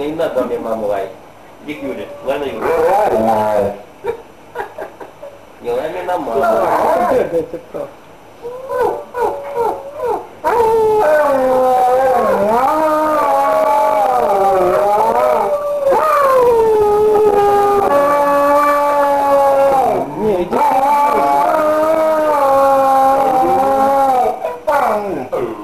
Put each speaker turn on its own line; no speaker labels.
Ja inna do mnie mam łaj. Dik jury, lena jury. Nie lena na mam.
Oh.